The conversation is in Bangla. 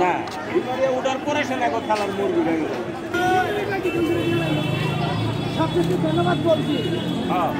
না উঠার পরে সে না খালার মুরগি ভেঙে সবচেয়ে ধন্যবাদ বলছি। হ্যাঁ।